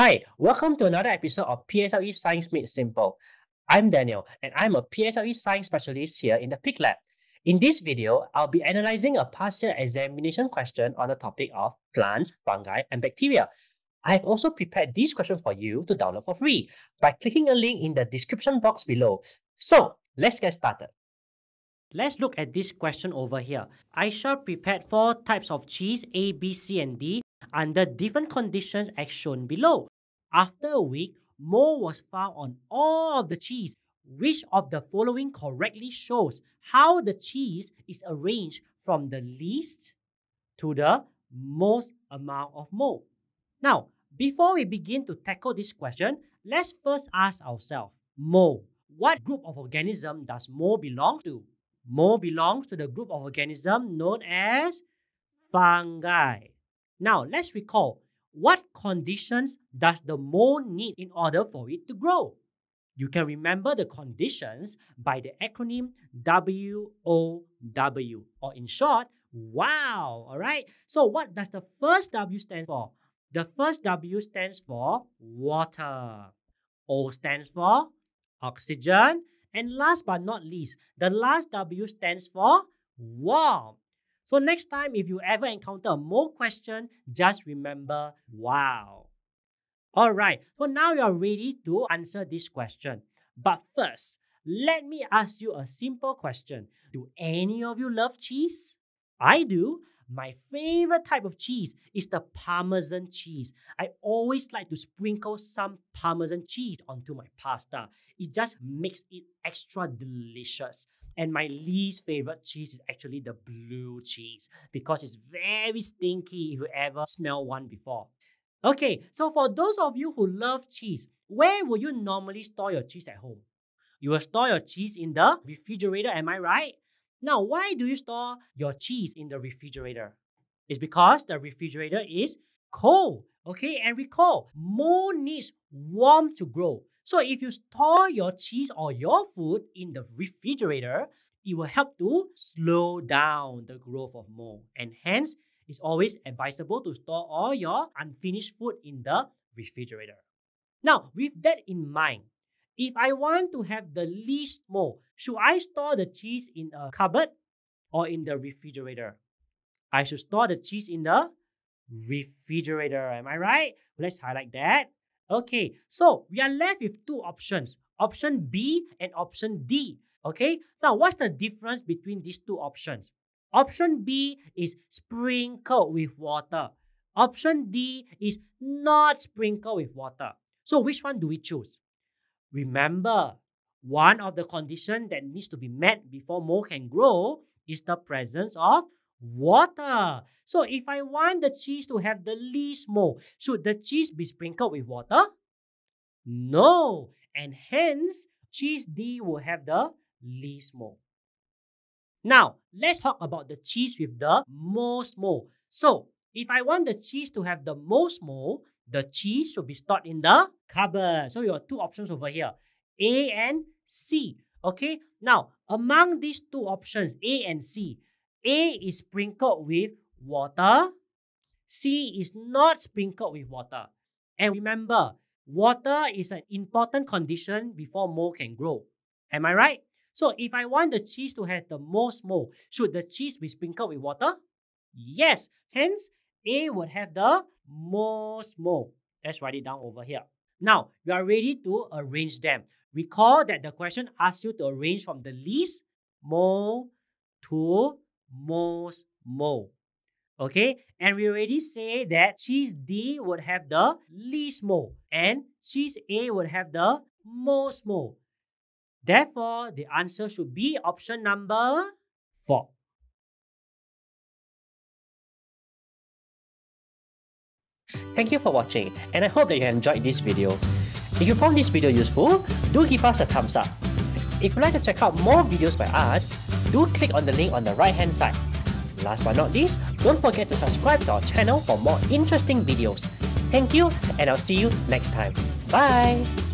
Hi, welcome to another episode of PSLE Science Made Simple. I'm Dannial, and I'm a PSLE Science Specialist here in the Pique Lab. In this video, I'll be analyzing a past year examination question on the topic of plants, fungi, and bacteria. I have also prepared this question for you to download for free by clicking a link in the description box below. So, let's get started. Let's look at this question over here. Aisha prepared four types of cheese A, B, C, and D under different conditions as shown below. After a week, mold was found on all of the cheese. Which of the following correctly shows how the cheese is arranged from the least to the most amount of mold? Now, before we begin to tackle this question, let's first ask ourselves, mold. What group of organism does mold belong to? Mold belongs to the group of organisms known as fungi. Now, let's recall what conditions does the mold need in order for it to grow? You can remember the conditions by the acronym WOW, or in short, WOW. All right. So, what does the first W stand for? The first W stands for water. O stands for oxygen. And last but not least, the last W stands for warm. So next time, if you ever encounter more question, just remember, wow. All right, so now you are ready to answer this question. But first, let me ask you a simple question. Do any of you love cheese? I do. My favorite type of cheese is the Parmesan cheese. I always like to sprinkle some Parmesan cheese onto my pasta. It just makes it extra delicious. And my least favorite cheese is actually the blue cheese because it's very stinky if you ever smell one before. Okay, so for those of you who love cheese, where will you normally store your cheese at home? You will store your cheese in the refrigerator, am I right? Now, why do you store your cheese in the refrigerator? It's because the refrigerator is cold. Okay, and recall, mold needs warm to grow. So if you store your cheese or your food in the refrigerator, it will help to slow down the growth of mold. And hence, it's always advisable to store all your unfinished food in the refrigerator. Now, with that in mind, if I want to have the least mold, should I store the cheese in a cupboard or in the refrigerator? I should store the cheese in the refrigerator. Am I right? Let's highlight that. Okay, so we are left with two options, option B and option D. Okay, now what's the difference between these two options? Option B is sprinkled with water. Option D is not sprinkled with water. So which one do we choose? Remember, one of the conditions that needs to be met before mold can grow is the presence of water. So if I want the cheese to have the least mold, should the cheese be sprinkled with water? No. And hence, cheese D will have the least mold. Now, let's talk about the cheese with the most mold. So, if I want the cheese to have the most mold, the cheese should be stored in the cupboard. So, you have two options over here, A and C. Okay, now, among these two options, A and C, a is sprinkled with water. C is not sprinkled with water. And remember, water is an important condition before mold can grow. Am I right? So if I want the cheese to have the most mold, should the cheese be sprinkled with water? Yes. Hence, A would have the most mold. Let's write it down over here. Now, you are ready to arrange them. Recall that the question asks you to arrange from the least mold to most mold. Okay, and we already say that cheese D would have the least mold and cheese A would have the most mold. Therefore, the answer should be option number 4. Thank you for watching and I hope that you enjoyed this video. If you found this video useful, do give us a thumbs up. If you'd like to check out more videos by us, do click on the link on the right hand side. Last but not least, don't forget to subscribe to our channel for more interesting videos. Thank you and I'll see you next time. Bye!